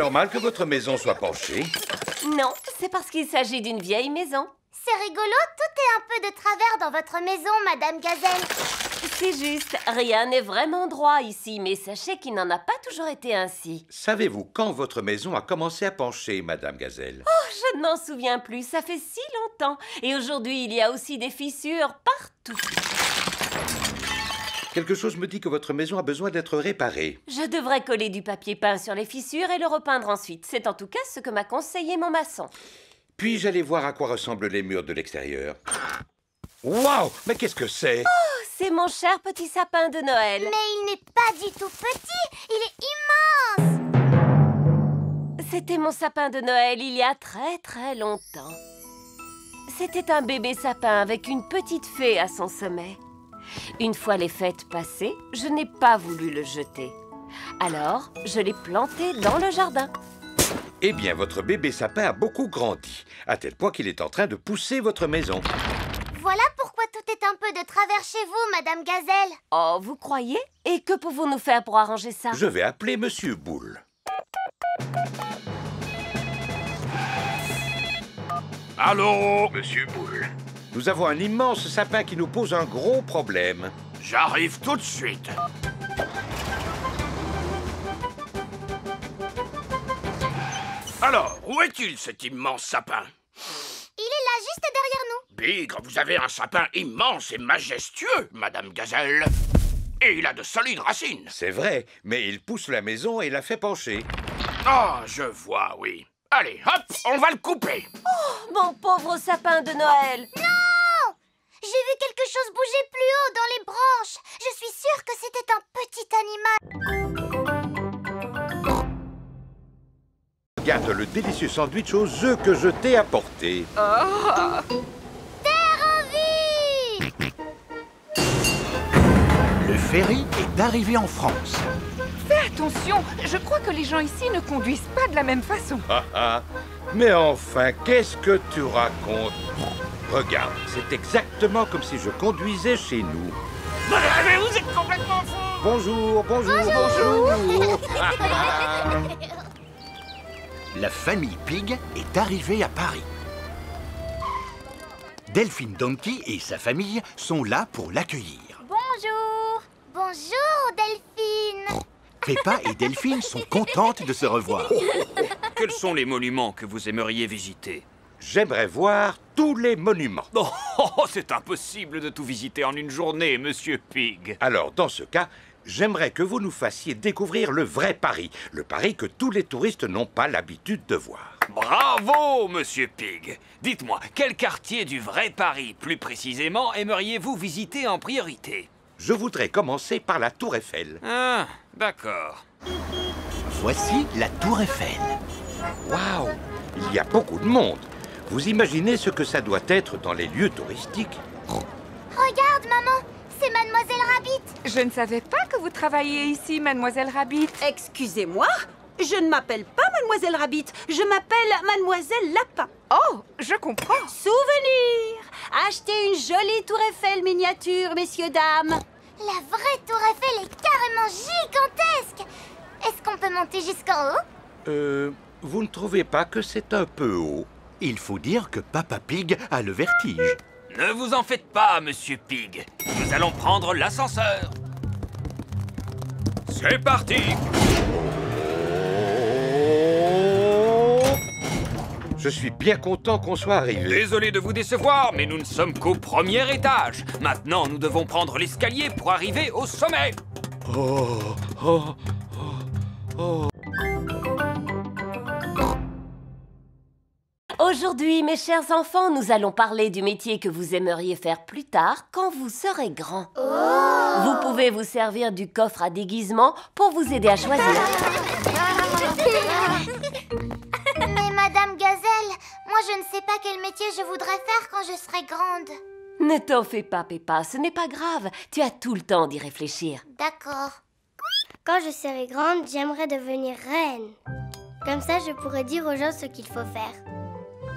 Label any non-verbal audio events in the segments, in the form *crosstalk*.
C'est normal que votre maison soit penchée. Non, c'est parce qu'il s'agit d'une vieille maison. C'est rigolo, tout est un peu de travers dans votre maison, Madame Gazelle. C'est juste, rien n'est vraiment droit ici, mais sachez qu'il n'en a pas toujours été ainsi. Savez-vous quand votre maison a commencé à pencher, Madame Gazelle? Oh, je ne m'en souviens plus, ça fait si longtemps. Et aujourd'hui, il y a aussi des fissures partout. Quelque chose me dit que votre maison a besoin d'être réparée. Je devrais coller du papier peint sur les fissures et le repeindre ensuite. C'est en tout cas ce que m'a conseillé mon maçon. Puis-je aller voir à quoi ressemblent les murs de l'extérieur? Waouh Mais qu'est-ce que c'est? Oh, c'est mon cher petit sapin de Noël. Mais il n'est pas du tout petit, il est immense C'était mon sapin de Noël il y a très très longtemps. C'était un bébé sapin avec une petite fée à son sommet. Une fois les fêtes passées, je n'ai pas voulu le jeter. Alors, je l'ai planté dans le jardin. Eh bien, votre bébé sapin a beaucoup grandi, à tel point qu'il est en train de pousser votre maison. Voilà pourquoi tout est un peu de travers chez vous, Madame Gazelle. Oh, vous croyez? Et que pouvons-nous faire pour arranger ça? Je vais appeler Monsieur Boule. Allô, Monsieur Boule. Nous avons un immense sapin qui nous pose un gros problème. J'arrive tout de suite. Alors, où est-il cet immense sapin? Il est là, juste derrière nous. Bigre, vous avez un sapin immense et majestueux, Madame Gazelle. Et il a de solides racines. C'est vrai, mais il pousse la maison et la fait pencher. Ah, je vois, oui. Allez, hop, on va le couper. Mon pauvre sapin de Noël Non J'ai vu quelque chose bouger plus haut dans les branches. Je suis sûre que c'était un petit animal. Garde le délicieux sandwich aux œufs que je t'ai apporté. Terre en vie Le ferry est arrivé en France. Fais attention, je crois que les gens ici ne conduisent pas de la même façon. Ah ah Mais enfin, qu'est-ce que tu racontes? Regarde, c'est exactement comme si je conduisais chez nous. Mais vous êtes complètement fou Bonjour, bonjour, bonjour. La famille Pig est arrivée à Paris. Delphine Donkey et sa famille sont là pour l'accueillir. Bonjour Bonjour, Delphine Peppa et *laughs* Delphine sont contentes de se revoir. Quels sont les monuments que vous aimeriez visiter? J'aimerais voir tous les monuments. *laughs* Oh, c'est impossible de tout visiter en une journée, monsieur Pig. Alors, dans ce cas, j'aimerais que vous nous fassiez découvrir le vrai Paris, le Paris que tous les touristes n'ont pas l'habitude de voir. Bravo, monsieur Pig. Dites-moi, quel quartier du vrai Paris, plus précisément, aimeriez-vous visiter en priorité? Je voudrais commencer par la Tour Eiffel. Ah, d'accord. Voici la Tour Eiffel. Waouh Il y a beaucoup de monde. Vous imaginez ce que ça doit être dans les lieux touristiques Regarde, maman C'est Mademoiselle Rabbit Je ne savais pas que vous travailliez ici, mademoiselle Rabbit. Excusez-moi, je ne m'appelle pas Mademoiselle Rabbit, je m'appelle Mademoiselle Lapin. Oh, je comprends. Souvenir Achetez une jolie tour Eiffel miniature, messieurs, dames. La vraie tour Eiffel est carrément gigantesque Est-ce qu'on peut monter jusqu'en haut? Euh, vous ne trouvez pas que c'est un peu haut? Il faut dire que Papa Pig a le vertige. Ne vous en faites pas, monsieur Pig. Nous allons prendre l'ascenseur. C'est parti Je suis bien content qu'on soit arrivé. Désolé de vous décevoir, mais nous ne sommes qu'au premier étage. Maintenant, nous devons prendre l'escalier pour arriver au sommet. Oh, oh, oh, oh. Aujourd'hui, mes chers enfants, nous allons parler du métier que vous aimeriez faire plus tard quand vous serez grand. Vous pouvez vous servir du coffre à déguisement pour vous aider à choisir. Mais Madame Gazelle, moi je ne sais pas quel métier je voudrais faire quand je serai grande. Ne t'en fais pas, Peppa, ce n'est pas grave. Tu as tout le temps d'y réfléchir. D'accord. Quand je serai grande, j'aimerais devenir reine. Comme ça, je pourrais dire aux gens ce qu'il faut faire.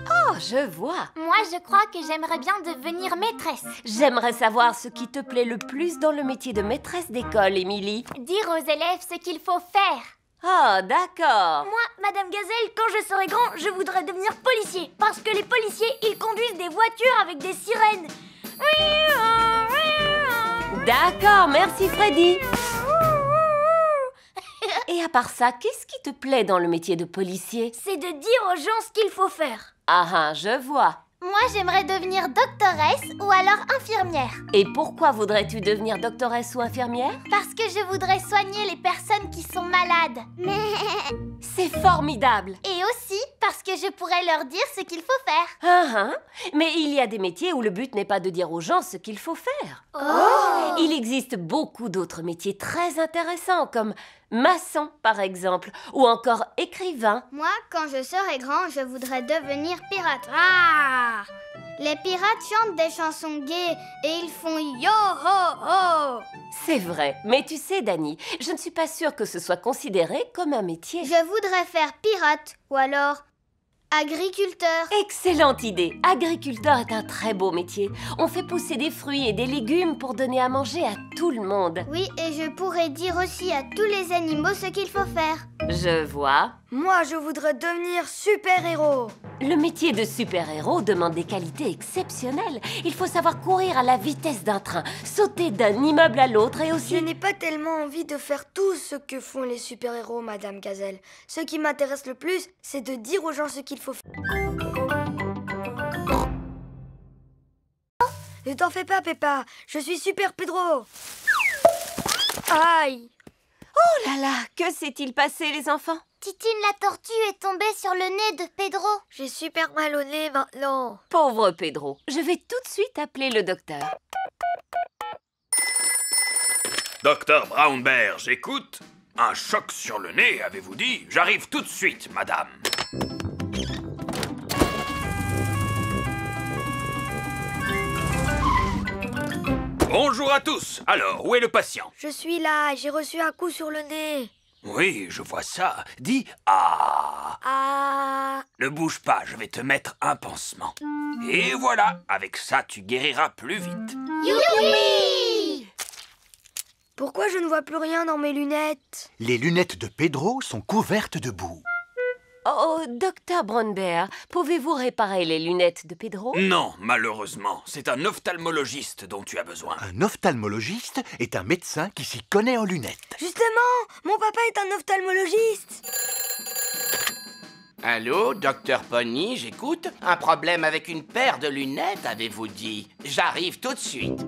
Oh, je vois. Moi, je crois que j'aimerais bien devenir maîtresse. J'aimerais savoir ce qui te plaît le plus dans le métier de maîtresse d'école, Émilie. Dire aux élèves ce qu'il faut faire. Oh, d'accord. Moi, Madame Gazelle, quand je serai grand, je voudrais devenir policier. Parce que les policiers, ils conduisent des voitures avec des sirènes. D'accord, merci Freddy. *laughs* Et à part ça, qu'est-ce qui te plaît dans le métier de policier? C'est de dire aux gens ce qu'il faut faire. Ah ah, je vois. Moi, j'aimerais devenir doctoresse ou alors infirmière. Et pourquoi voudrais-tu devenir doctoresse ou infirmière? Parce que je voudrais soigner les personnes qui sont malades. *laughs* C'est formidable. Et aussi parce que je pourrais leur dire ce qu'il faut faire. Ah ah. Mais il y a des métiers où le but n'est pas de dire aux gens ce qu'il faut faire. Oh Il existe beaucoup d'autres métiers très intéressants comme maçon par exemple, ou encore écrivain. Moi, quand je serai grand, je voudrais devenir pirate. Ah Les pirates chantent des chansons gaies et ils font yo ho ho. C'est vrai, mais tu sais Dani, je ne suis pas sûre que ce soit considéré comme un métier. Je voudrais faire pirate ou alors agriculteur. Excellente idée. Agriculteur est un très beau métier. On fait pousser des fruits et des légumes pour donner à manger à tout le monde. Oui, et je pourrais dire aussi à tous les animaux ce qu'il faut faire. Je vois. Moi, je voudrais devenir super-héros. Le métier de super-héros demande des qualités exceptionnelles. Il faut savoir courir à la vitesse d'un train, sauter d'un immeuble à l'autre et Je aussi... n'ai pas tellement envie de faire tout ce que font les super-héros, Madame Gazelle. Ce qui m'intéresse le plus, c'est de dire aux gens ce qu'il faut faire. Ne t'en fais pas, Peppa. Je suis Super Pedro. Aïe Oh là là, que s'est-il passé les enfants? Titine la tortue est tombée sur le nez de Pedro. J'ai super mal au nez maintenant. Pauvre Pedro, je vais tout de suite appeler le docteur. Docteur Brown Bear, j'écoute. Un choc sur le nez, avez-vous dit? J'arrive tout de suite, madame. Bonjour à tous. Alors, où est le patient? Je suis là, j'ai reçu un coup sur le nez. Oui, je vois ça. Dis ah. Ah Ne bouge pas, je vais te mettre un pansement. Et voilà, avec ça, tu guériras plus vite. Youpi Pourquoi je ne vois plus rien dans mes lunettes? Les lunettes de Pedro sont couvertes de boue. Oh, docteur Brown Bear, pouvez-vous réparer les lunettes de Pedro? Non, malheureusement, c'est un ophtalmologiste dont tu as besoin. Un ophtalmologiste est un médecin qui s'y connaît en lunettes. Justement, mon papa est un ophtalmologiste. Allô, docteur Pony, j'écoute. Un problème avec une paire de lunettes, avez-vous dit? J'arrive tout de suite.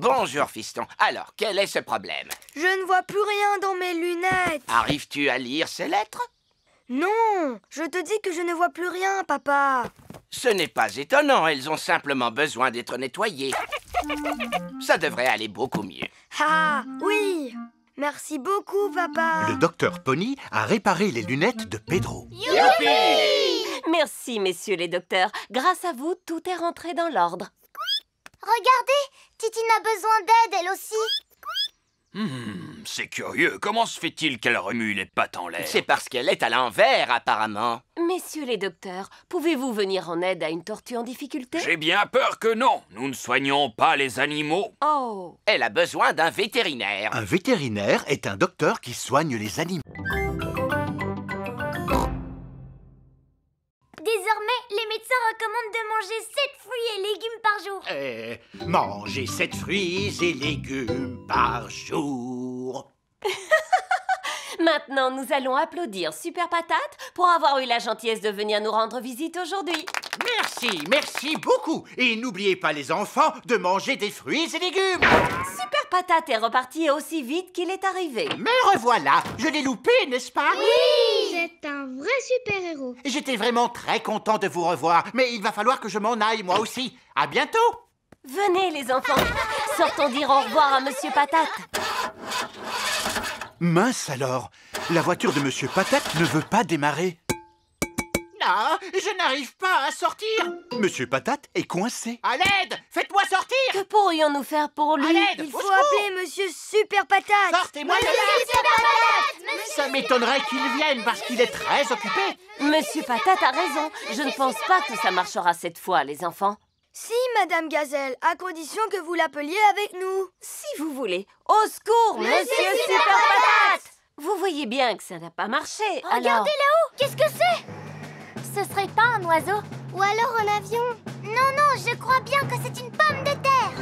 Bonjour, fiston. Alors, quel est ce problème? Je ne vois plus rien dans mes lunettes. Arrives-tu à lire ces lettres? Non, je te dis que je ne vois plus rien, papa. Ce n'est pas étonnant, elles ont simplement besoin d'être nettoyées. Ça devrait aller beaucoup mieux. Ah, oui. Merci beaucoup, papa. Le docteur Pony a réparé les lunettes de Pedro. Merci, messieurs les docteurs. Grâce à vous, tout est rentré dans l'ordre. Regardez, Titine a besoin d'aide, elle aussi. Hmm, c'est curieux. Comment se fait-il qu'elle remue les pattes en l'air? C'est parce qu'elle est à l'envers, apparemment. Messieurs les docteurs, pouvez-vous venir en aide à une tortue en difficulté? J'ai bien peur que non. Nous ne soignons pas les animaux. Oh Elle a besoin d'un vétérinaire. Un vétérinaire est un docteur qui soigne les animaux. Jour. Euh, manger sept fruits et légumes par jour. *laughs* Maintenant, nous allons applaudir Super Patate pour avoir eu la gentillesse de venir nous rendre visite aujourd'hui. Merci, merci beaucoup. Et n'oubliez pas les enfants de manger des fruits et légumes. Super Patate est reparti aussi vite qu'il est arrivé. Me revoilà. Je l'ai loupé, n'est-ce pas? C'est un vrai super-héros. J'étais vraiment très content de vous revoir, mais il va falloir que je m'en aille moi aussi. À bientôt. Venez les enfants, sortons dire au revoir à Monsieur Patate. Mince alors, la voiture de Monsieur Patate ne veut pas démarrer. Je n'arrive pas à sortir. Monsieur Patate est coincé. À l'aide Faites-moi sortir Que pourrions-nous faire pour lui? Il faut appeler Monsieur Super Patate. Sortez-moi de là Ça m'étonnerait qu'il vienne parce qu'il est très occupé. Monsieur Patate a raison. Je ne pense pas que ça marchera cette fois, les enfants. Si, Madame Gazelle, à condition que vous l'appeliez avec nous. Si vous voulez. Au secours, Monsieur, Monsieur Super Super Patate Vous voyez bien que ça n'a pas marché. Regardez alors... là-haut Qu'est-ce que c'est? Ce serait pas un oiseau Ou alors un avion Non, non, je crois bien que c'est une pomme de terre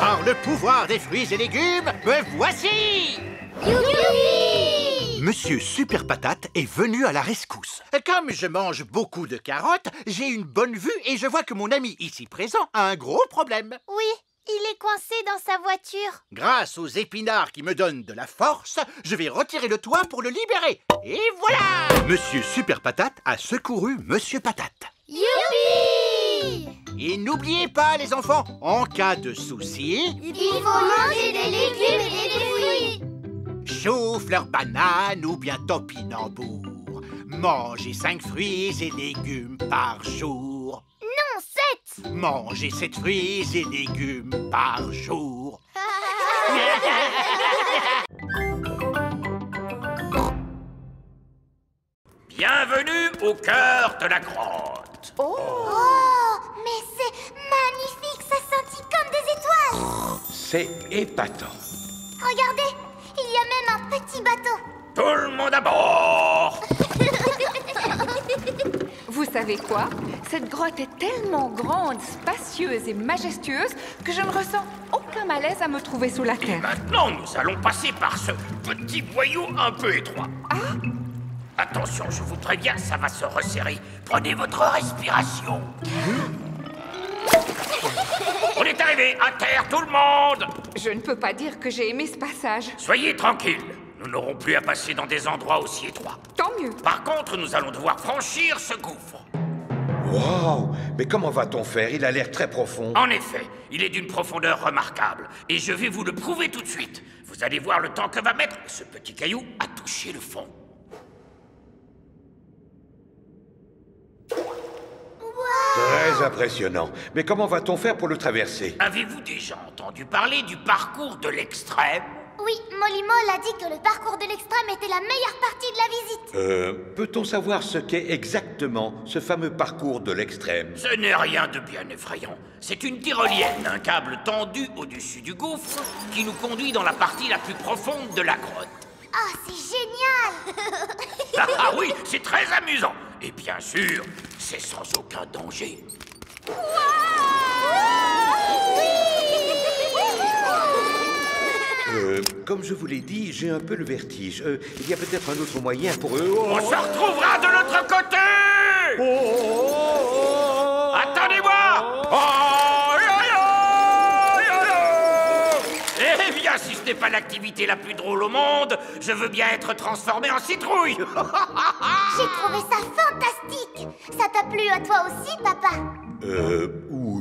Par le pouvoir des fruits et légumes, me voici Youpi Monsieur Super Patate est venu à la rescousse. Comme je mange beaucoup de carottes, j'ai une bonne vue et je vois que mon ami ici présent a un gros problème. Oui, il est coincé dans sa voiture. Grâce aux épinards qui me donnent de la force, je vais retirer le toit pour le libérer. Et voilà Monsieur Super Patate a secouru Monsieur Patate. Youpi Et n'oubliez pas, les enfants, en cas de souci, Il faut manger des légumes et des fruits chou-fleur, banane ou bien topinambour. Mangez cinq fruits et légumes par jour. Sept Mangez sept fruits et légumes par jour. *laughs* Bienvenue au cœur de la grotte. Oh, mais c'est magnifique, ça scintille comme des étoiles C'est épatant. Regardez, il y a même un petit bateau Tout le monde à bord *laughs* Vous savez quoi? Cette grotte est tellement grande, spacieuse et majestueuse que je ne ressens aucun malaise à me trouver sous la terre. Maintenant, nous allons passer par ce petit boyau un peu étroit. Attention, je vous préviens, ça va se resserrer. Prenez votre respiration. *laughs* On est arrivé à terre, tout le monde Je ne peux pas dire que j'ai aimé ce passage. Soyez tranquilles, nous n'aurons plus à passer dans des endroits aussi étroits. Tant mieux. Par contre, nous allons devoir franchir ce gouffre. Wow Mais comment va-t-on faire? Il a l'air très profond. En effet, il est d'une profondeur remarquable, et je vais vous le prouver tout de suite. Vous allez voir le temps que va mettre ce petit caillou à toucher le fond. Très impressionnant. Mais comment va-t-on faire pour le traverser? Avez-vous déjà entendu parler du parcours de l'extrême? Oui, Molly Moll a dit que le parcours de l'extrême était la meilleure partie de la visite Euh, peut-on savoir ce qu'est exactement ce fameux parcours de l'extrême? Ce n'est rien de bien effrayant. C'est une tyrolienne, un câble tendu au-dessus du gouffre qui nous conduit dans la partie la plus profonde de la grotte. Ah, c'est génial Ah, *laughs* ah oui, c'est très amusant. Et bien sûr, c'est sans aucun danger. Euh, comme je vous l'ai dit, j'ai un peu le vertige. Euh, il y a peut-être un autre moyen pour eux. On se retrouvera de l'autre côté Attendez-moi aïe, aïe. Eh bien, si ce n'est pas l'activité la plus drôle au monde, je veux bien être transformé en citrouille *laughs* J'ai trouvé ça fantastique Ça t'a plu à toi aussi, papa? Euh, oui.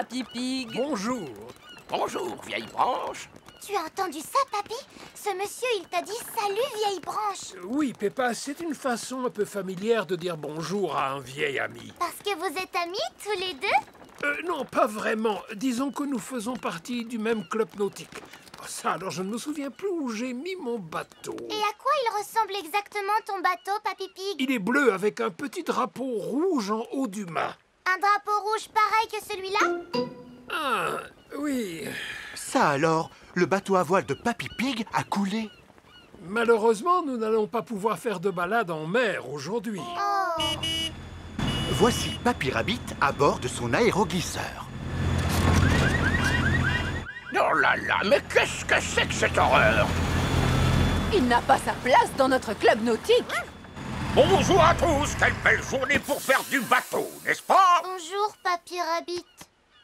Papy Pig. Bonjour. Bonjour, vieille branche Tu as entendu ça, papy? Ce monsieur, il t'a dit salut, vieille branche Oui, Peppa, c'est une façon un peu familière de dire bonjour à un vieil ami. Parce que vous êtes amis, tous les deux? Euh, non, pas vraiment. Disons que nous faisons partie du même club nautique. Oh, Ça, alors je ne me souviens plus où j'ai mis mon bateau. Et à quoi il ressemble exactement ton bateau, Papy Pig? Il est bleu avec un petit drapeau rouge en haut du mât. Un drapeau rouge pareil que celui-là Ah, oui. Ça alors, le bateau à voile de Papy Pig a coulé. Malheureusement, nous n'allons pas pouvoir faire de balade en mer aujourd'hui. Oh Voici Papy Rabbit à bord de son aéroglisseur. Oh là là, mais qu'est-ce que c'est que cette horreur? Il n'a pas sa place dans notre club nautique. Bonjour à tous, quelle belle journée pour faire du bateau, n'est-ce pas Bonjour, Papy Rabbit.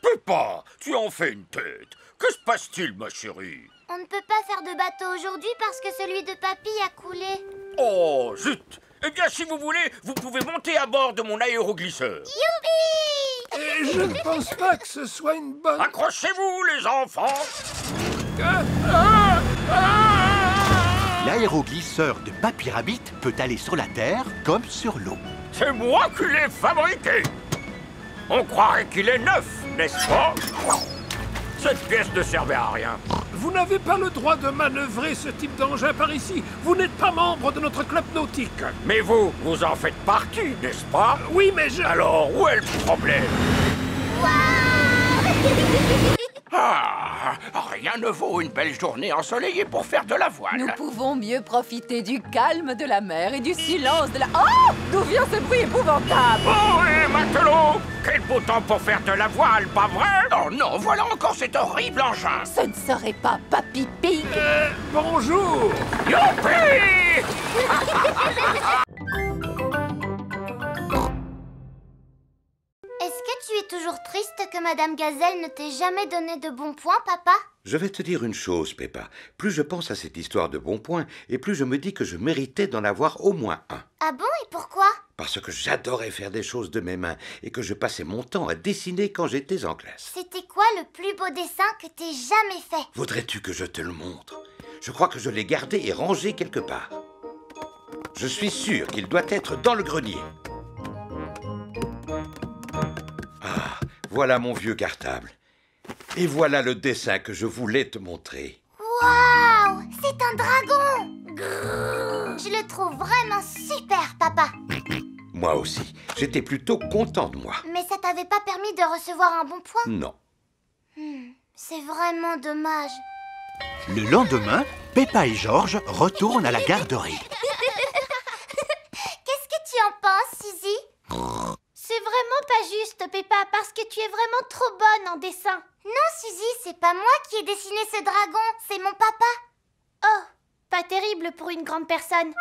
Peppa, tu en fais une tête. Que se passe-t-il, ma chérie On ne peut pas faire de bateau aujourd'hui parce que celui de Papy a coulé. Oh, zut Eh bien, si vous voulez, vous pouvez monter à bord de mon aéroglisseur. Youpi Et je ne pense pas que ce soit une bonne... Accrochez-vous, les enfants Ah, ah, ah L'aéroglisseur de Papy Rabbit peut aller sur la terre comme sur l'eau. C'est moi qui l'ai fabriqué On croirait qu'il est neuf, n'est-ce pas? Cette pièce ne servait à rien. Vous n'avez pas le droit de manœuvrer ce type d'engin par ici. Vous n'êtes pas membre de notre club nautique. Mais vous, vous en faites partie, n'est-ce pas? Oui, mais je... Alors, où est le problème? *laughs* Ah, rien ne vaut une belle journée ensoleillée pour faire de la voile. Nous pouvons mieux profiter du calme de la mer et du silence de la... Oh D'où vient ce bruit épouvantable Oh, et matelot Quel beau temps pour faire de la voile, pas vrai Oh non, voilà encore cet horrible engin. Ce ne serait pas Papy Pig. Euh, bonjour Youpi *laughs* que Madame Gazelle ne t'ait jamais donné de bons points, papa Je vais te dire une chose, Peppa. Plus je pense à cette histoire de bons points, et plus je me dis que je méritais d'en avoir au moins un. Ah bon et pourquoi? Parce que j'adorais faire des choses de mes mains, et que je passais mon temps à dessiner quand j'étais en classe. C'était quoi le plus beau dessin que t'aies jamais fait? Voudrais-tu que je te le montre? Je crois que je l'ai gardé et rangé quelque part. Je suis sûr qu'il doit être dans le grenier. Voilà mon vieux cartable. Et voilà le dessin que je voulais te montrer. Waouh C'est un dragon Grrr. Je le trouve vraiment super, papa. *laughs* Moi aussi, j'étais plutôt content de moi. Mais ça t'avait pas permis de recevoir un bon point? Non. Hmm, C'est vraiment dommage. Le lendemain, Peppa et Georges retournent à la garderie. *laughs* Qu'est-ce que tu en penses, Suzy *laughs* C'est vraiment pas juste, Peppa, parce que tu es vraiment trop bonne en dessin. Non, Suzy, c'est pas moi qui ai dessiné ce dragon, c'est mon papa. Oh, pas terrible pour une grande personne.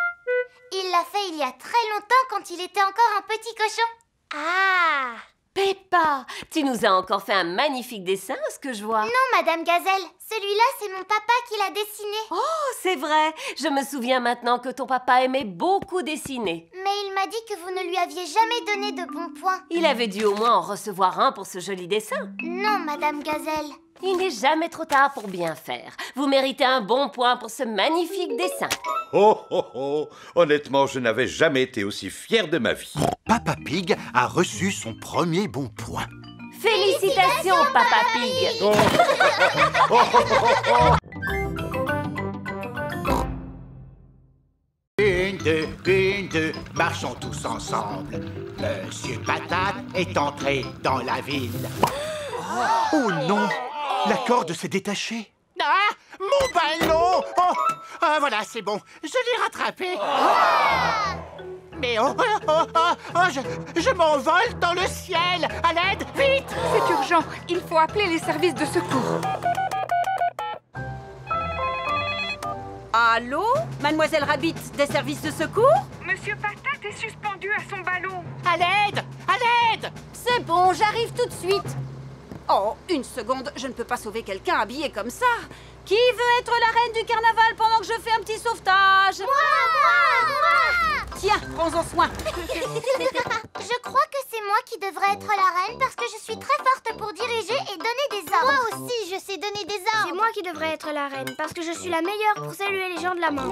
Il l'a fait il y a très longtemps quand il était encore un petit cochon. Ah Peppa, tu nous as encore fait un magnifique dessin, à ce que je vois. Non, Madame Gazelle, celui-là, c'est mon papa qui l'a dessiné. Oh, c'est vrai. Je me souviens maintenant que ton papa aimait beaucoup dessiner. Mais il m'a dit que vous ne lui aviez jamais donné de bons points. Il avait dû au moins en recevoir un pour ce joli dessin. Non, Madame Gazelle. Il n'est jamais trop tard pour bien faire. Vous méritez un bon point pour ce magnifique dessin. Oh oh oh Honnêtement, je n'avais jamais été aussi fier de ma vie. Papa Pig a reçu son premier bon point. Félicitations, Papa Pig. *laughs* Une, deux, une, deux, marchons tous ensemble. Monsieur Patate est entré dans la ville. Oh non La corde s'est détachée. Ah Mon ballon Oh Ah, Voilà, c'est bon, je l'ai rattrapé. Mais oh, oh, oh, je, je m'envole dans le ciel À l'aide, vite C'est urgent, il faut appeler les services de secours. Allô Mademoiselle Rabbit, des services de secours? Monsieur Patate est suspendu à son ballon. À l'aide À l'aide C'est bon, j'arrive tout de suite. Oh, une seconde, je ne peux pas sauver quelqu'un habillé comme ça. Qui veut être la reine du carnaval pendant que je fais un petit sauvetage? Moi, moi, prends-en soin. *laughs* Je crois que c'est moi qui devrais être la reine parce que je suis très forte pour diriger et donner des ordres. Moi aussi, je sais donner des ordres. C'est moi qui devrais être la reine, parce que je suis la meilleure pour saluer les gens de la main.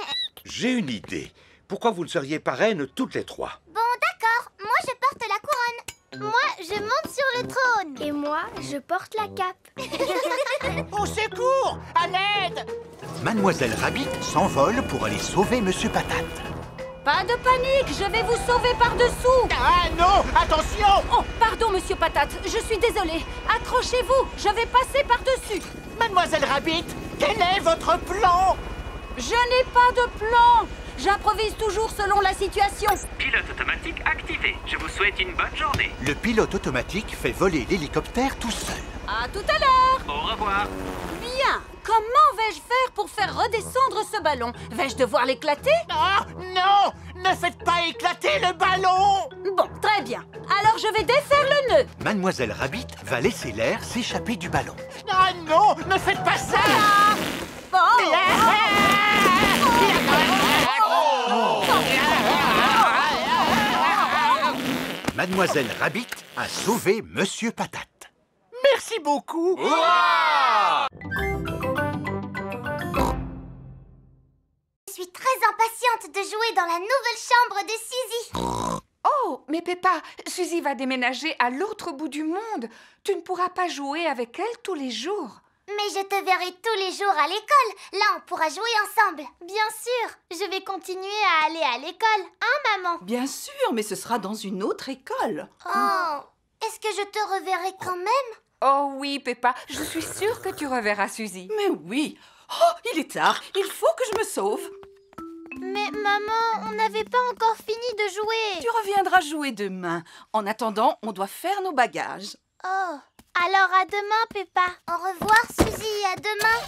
*laughs* J'ai une idée. Pourquoi vous ne seriez pas reines toutes les trois? Bon, d'accord. Moi, je porte la couronne. Moi, je monte sur le trône. Et moi, je porte la cape. *laughs* Au secours À l'aide Mademoiselle Rabbit s'envole pour aller sauver Monsieur Patate. Pas de panique, je vais vous sauver par-dessous. Ah non Attention Oh, pardon, monsieur Patate, je suis désolée. Accrochez-vous, je vais passer par-dessus. Mademoiselle Rabbit, quel est votre plan? Je n'ai pas de plan. J'improvise toujours selon la situation. Pilote automatique activé. Je vous souhaite une bonne journée. Le pilote automatique fait voler l'hélicoptère tout seul. À tout à l'heure. Au revoir. Bien. Comment vais-je faire pour faire redescendre ce ballon? Vais-je devoir l'éclater? Ah non! Ne faites pas éclater le ballon! Bon, très bien. Alors je vais défaire le nœud. Mademoiselle Rabbit va laisser l'air s'échapper du ballon. Ah non! Ne faites pas ça! Oh. Mademoiselle Rabbit a sauvé Monsieur Patate. Merci beaucoup suis très impatiente de jouer dans la nouvelle chambre de Suzy. Oh, Oh, mais Peppa, Suzy va déménager à l'autre bout du monde. Tu ne pourras pas jouer avec elle tous les jours. Mais je te verrai tous les jours à l'école. Là, on pourra jouer ensemble. Bien sûr, je vais continuer à aller à l'école. Hein, maman? Bien sûr, mais ce sera dans une autre école. Oh, est-ce que je te reverrai quand même? Oh oui, Peppa, je suis sûre que tu reverras Suzy. Mais oui. Oh, il est tard. Il faut que je me sauve. Mais maman, on n'avait pas encore fini de jouer. Tu reviendras jouer demain. En attendant, on doit faire nos bagages. Oh, alors à demain, Peppa. Au revoir, Suzy. À demain.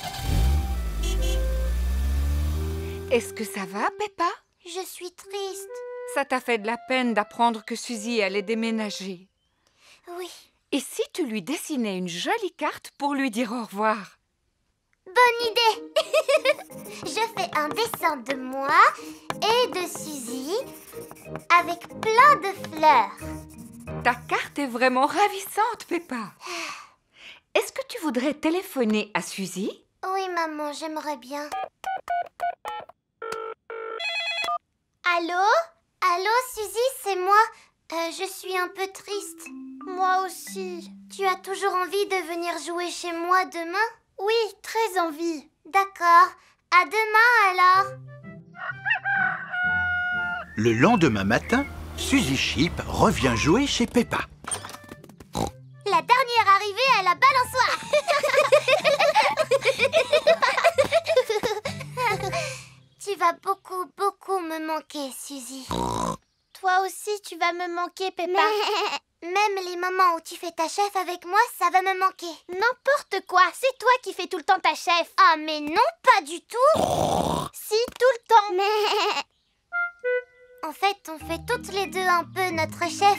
Est-ce que ça va, Peppa Je suis triste. Ça t'a fait de la peine d'apprendre que Suzy allait déménager. Oui. Et si tu lui dessinais une jolie carte pour lui dire au revoir? Bonne idée *laughs* Je fais un dessin de moi et de Suzy avec plein de fleurs. Ta carte est vraiment ravissante, Peppa. Est-ce que tu voudrais téléphoner à Suzy? Oui, maman, j'aimerais bien. Allô? Allô, Suzy, c'est moi. Euh, je suis un peu triste. Moi aussi. Tu as toujours envie de venir jouer chez moi demain? Oui, très envie. D'accord. À demain alors. Le lendemain matin, Suzy Sheep revient jouer chez Peppa. La dernière arrivée à la balançoire. *laughs* tu vas beaucoup, beaucoup me manquer, Suzy. Toi aussi, tu vas me manquer, Peppa. *laughs* Même les moments où tu fais ta chef avec moi, ça va me manquer. N'importe quoi, c'est toi qui fais tout le temps ta chef. Ah, mais non, pas du tout. *laughs* si, tout le temps. Mais... *laughs* En fait, on fait toutes les deux un peu notre chef.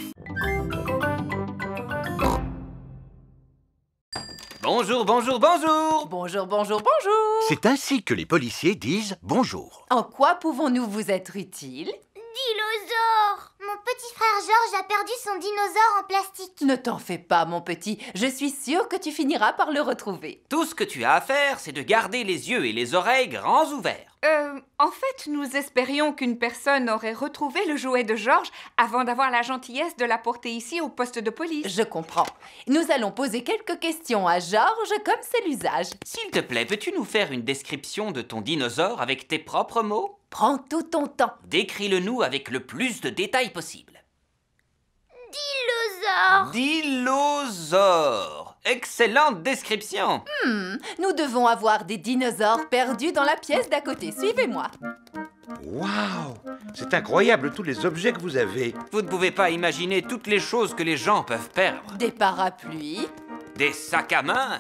Bonjour, bonjour, bonjour Bonjour, bonjour, bonjour C'est ainsi que les policiers disent bonjour. En quoi pouvons-nous vous être utiles? Dinosaure Mon petit frère Georges a perdu son dinosaure en plastique. Ne t'en fais pas, mon petit. Je suis sûre que tu finiras par le retrouver. Tout ce que tu as à faire, c'est de garder les yeux et les oreilles grands ouverts. Euh, en fait, nous espérions qu'une personne aurait retrouvé le jouet de Georges avant d'avoir la gentillesse de l'apporter ici au poste de police. Je comprends. Nous allons poser quelques questions à Georges comme c'est l'usage. S'il te plaît, peux-tu nous faire une description de ton dinosaure avec tes propres mots? Prends tout ton temps. Décris-le nous avec le plus de détails possible. Dinosaure Dilosaure Excellente description Hmm, nous devons avoir des dinosaures perdus dans la pièce d'à côté. Suivez-moi. Waouh C'est incroyable tous les objets que vous avez. Vous ne pouvez pas imaginer toutes les choses que les gens peuvent perdre. Des parapluies, Des sacs à main,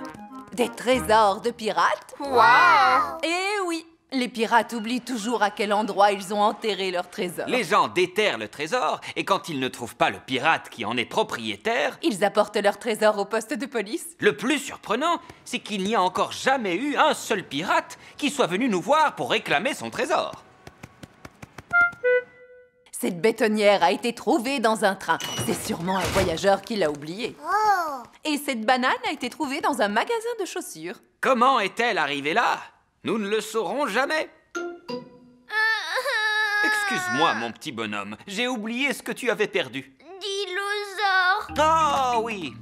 des trésors de pirates. Wow Eh oui, les pirates oublient toujours à quel endroit ils ont enterré leurs trésors. les gens déterrent le trésor et quand ils ne trouvent pas le pirate qui en est propriétaire, Ils apportent leurs trésors au poste de police. le plus surprenant, c'est qu'il n'y a encore jamais eu un seul pirate qui soit venu nous voir pour réclamer son trésor. Cette bétonnière a été trouvée dans un train. C'est sûrement un voyageur qui l'a oubliée. Oh Et cette banane a été trouvée dans un magasin de chaussures. Comment est-elle arrivée là? Nous ne le saurons jamais. Excuse-moi, mon petit bonhomme, j'ai oublié ce que tu avais perdu. Dinosaure. Oh oui.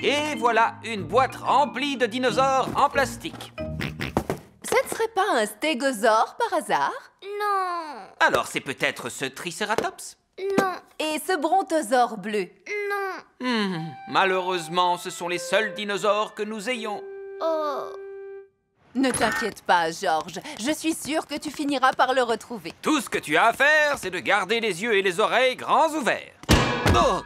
Et voilà une boîte remplie de dinosaures en plastique. Ce ne serait pas un stégosaure par hasard? Non. Alors c'est peut-être ce Triceratops? Non. Et ce brontosaure bleu? Non. Hmm, Malheureusement, ce sont les seuls dinosaures que nous ayons. Oh Ne t'inquiète pas, Georges. Je suis sûre que tu finiras par le retrouver. Tout ce que tu as à faire, c'est de garder les yeux et les oreilles grands ouverts. Oh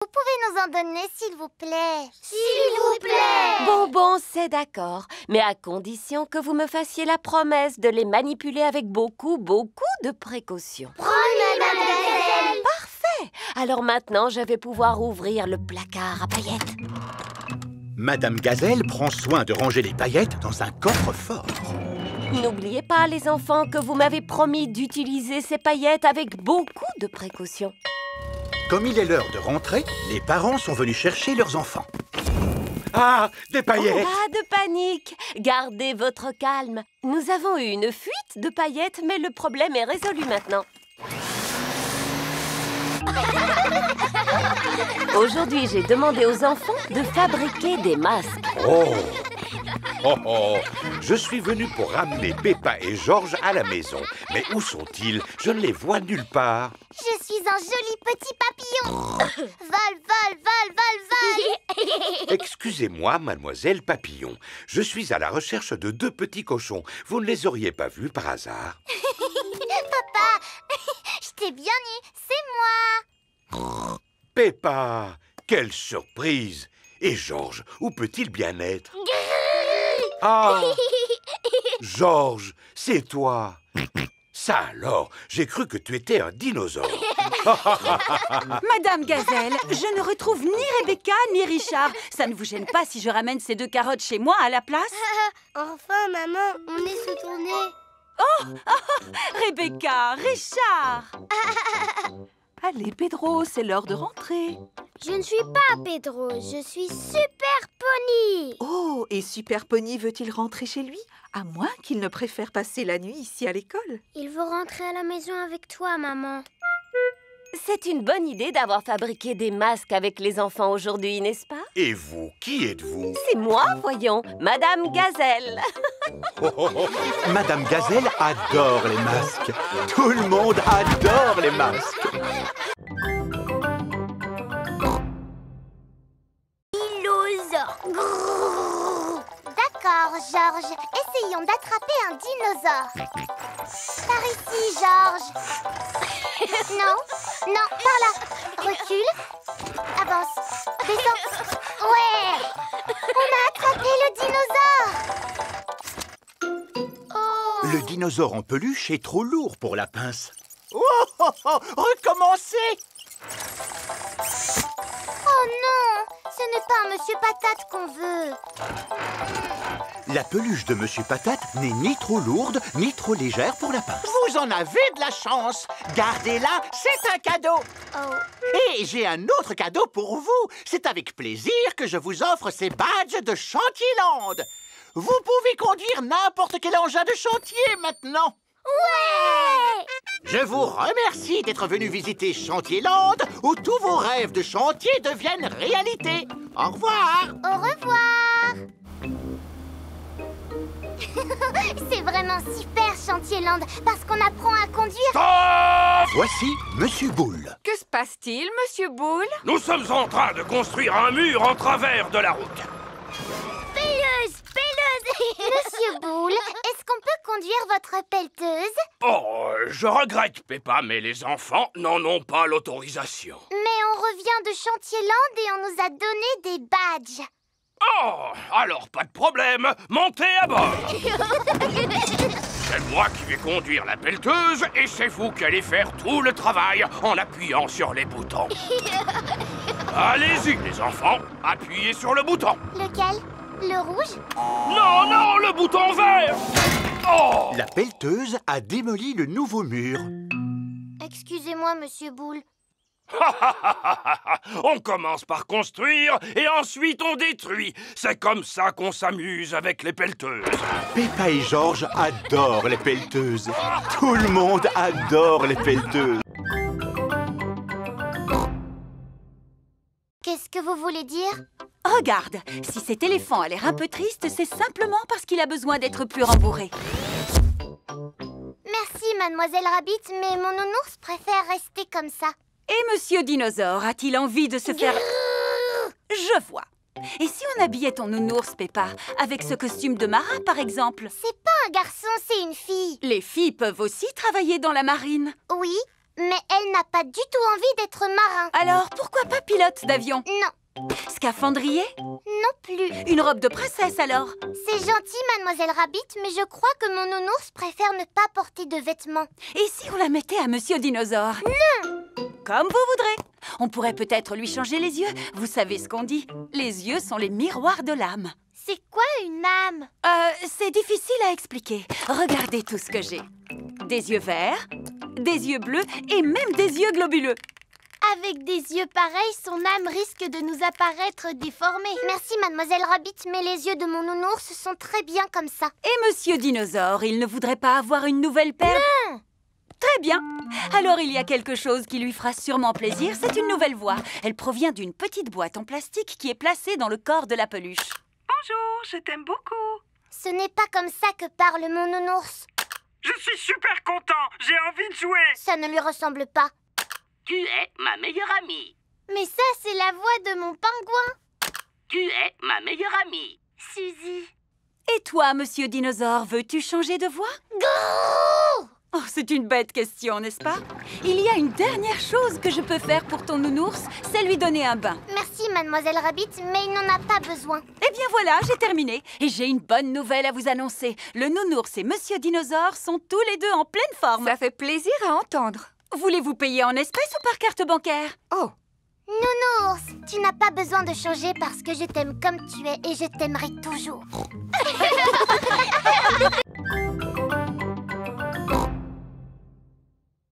Vous pouvez nous en donner, s'il vous plaît? S'il vous plaît Bon, bon, c'est d'accord. Mais à condition que vous me fassiez la promesse de les manipuler avec beaucoup, beaucoup de précautions. Promis, Parfait Alors maintenant, je vais pouvoir ouvrir le placard à paillettes. Madame Gazelle prend soin de ranger les paillettes dans un coffre-fort. N'oubliez pas, les enfants, que vous m'avez promis d'utiliser ces paillettes avec beaucoup de précautions. Comme il est l'heure de rentrer, les parents sont venus chercher leurs enfants. Ah, des paillettes Pas de panique. Gardez votre calme. Nous avons eu une fuite de paillettes, mais le problème est résolu maintenant. Aujourd'hui, j'ai demandé aux enfants de fabriquer des masques. Oh Oh oh Je suis venu pour ramener Peppa et Georges à la maison. Mais où sont-ils? Je ne les vois nulle part. Je suis un joli petit papillon Vol, vol, vol, vol, vol Excusez-moi, mademoiselle Papillon. Je suis à la recherche de deux petits cochons. Vous ne les auriez pas vus par hasard *laughs* Papa *laughs* Je t'ai bien eu, c'est moi *laughs* Peppa Quelle surprise. Et Georges, où peut-il bien être? Ah! *laughs* Georges, c'est toi. Ça alors, j'ai cru que tu étais un dinosaure. *laughs* Madame Gazelle, je ne retrouve ni Rebecca ni Richard. Ça ne vous gêne pas si je ramène ces deux carottes chez moi à la place? *laughs* Enfin, maman, on est sous nez Oh, Rebecca, Richard Allez, Pedro, c'est l'heure de rentrer. Je ne suis pas Pedro, je suis Super Pony Oh, et Super Pony veut-il rentrer chez lui? À moins qu'il ne préfère passer la nuit ici à l'école. Il veut rentrer à la maison avec toi, maman. C'est une bonne idée d'avoir fabriqué des masques avec les enfants aujourd'hui, n'est-ce pas? Et vous, qui êtes-vous? C'est moi, voyons, Madame Gazelle. Oh, oh, oh. Madame Gazelle adore les masques. Tout le monde adore les masques. D'accord, Georges. Essayons d'attraper un dinosaure. Par ici, Georges. Non, non, par là. Recule. Avance. Descends. Ouais On a attrapé le dinosaure Oh Le dinosaure en peluche est trop lourd pour la pince. Oh, oh, oh, recommencez Oh non Ce n'est pas un Monsieur Patate qu'on veut La peluche de Monsieur Patate n'est ni trop lourde, ni trop légère pour la pince. Vous en avez de la chance. Gardez-la, c'est un cadeau. Oh. Et j'ai un autre cadeau pour vous. C'est avec plaisir que je vous offre ces badges de Chantierland Vous pouvez conduire n'importe quel engin de chantier maintenant. Ouais. Je vous remercie d'être venu visiter Chantierland où tous vos rêves de chantier deviennent réalité. Au revoir. Au revoir *laughs* C'est vraiment super Chantierland parce qu'on apprend à conduire Voici Monsieur Boule. Que se passe-t-il, Monsieur Boule? Nous sommes en train de construire un mur en travers de la route. Pelleuse Pelleuse *laughs* Monsieur Boule, est-ce qu'on peut conduire votre pelleteuse? Oh, je regrette, Peppa, mais les enfants n'en ont pas l'autorisation. Mais on revient de Chantierland et on nous a donné des badges Oh, alors pas de problème, montez à bord. *laughs* C'est moi qui vais conduire la pelleteuse et c'est vous qui allez faire tout le travail en appuyant sur les boutons. *laughs* Allez-y, les enfants, appuyez sur le bouton. Lequel? Le rouge? Non, non, le bouton vert Oh La pelleteuse a démoli le nouveau mur. Excusez-moi, Monsieur Boule. *laughs* on commence par construire et ensuite on détruit. C'est comme ça qu'on s'amuse avec les pelleteuses. Peppa et Georges adorent les pelleteuses. Tout le monde adore les pelleteuses. Qu'est-ce que vous voulez dire? Regarde, si cet éléphant a l'air un peu triste, c'est simplement parce qu'il a besoin d'être plus rembourré. Merci, Mademoiselle Rabbit, mais mon nounours préfère rester comme ça. Et Monsieur Dinosaure a-t-il envie de se faire... Je vois. Et si on habillait ton nounours, Peppa, avec ce costume de marin, par exemple? C'est pas un garçon, c'est une fille. Les filles peuvent aussi travailler dans la marine. Oui, mais elle n'a pas du tout envie d'être marin. Alors, pourquoi pas pilote d'avion? Non, Scaphandrier? Non plus. Une robe de princesse, alors? C'est gentil, Mademoiselle Rabbit, mais je crois que mon nounours préfère ne pas porter de vêtements. Et si on la mettait à Monsieur Dinosaure? Non Comme vous voudrez. On pourrait peut-être lui changer les yeux. Vous savez ce qu'on dit Les yeux sont les miroirs de l'âme. C'est quoi une âme? Euh, c'est difficile à expliquer. Regardez tout ce que j'ai. Des yeux verts, des yeux bleus et même des yeux globuleux. Avec des yeux pareils, son âme risque de nous apparaître déformée. Merci, mademoiselle Rabbit, mais les yeux de mon nounours sont très bien comme ça. Et monsieur Dinosaure, il ne voudrait pas avoir une nouvelle paire? Non Très bien. Alors il y a quelque chose qui lui fera sûrement plaisir, c'est une nouvelle voix. Elle provient d'une petite boîte en plastique qui est placée dans le corps de la peluche. Bonjour, je t'aime beaucoup. Ce n'est pas comme ça que parle mon nounours. Je suis super content J'ai envie de jouer Ça ne lui ressemble pas. Tu es ma meilleure amie. Mais ça, c'est la voix de mon pingouin. Tu es ma meilleure amie. Suzy. Et toi, monsieur Dinosaure, veux-tu changer de voix? Grrrr Oh, c'est une bête question, n'est-ce pas? Il y a une dernière chose que je peux faire pour ton nounours, c'est lui donner un bain. Merci, mademoiselle Rabbit, mais il n'en a pas besoin. Eh bien voilà, j'ai terminé. Et j'ai une bonne nouvelle à vous annoncer. Le nounours et monsieur Dinosaure sont tous les deux en pleine forme. Ça fait plaisir à entendre. Voulez-vous payer en espèces ou par carte bancaire? Oh, Nounours, tu n'as pas besoin de changer parce que je t'aime comme tu es et je t'aimerai toujours. *laughs*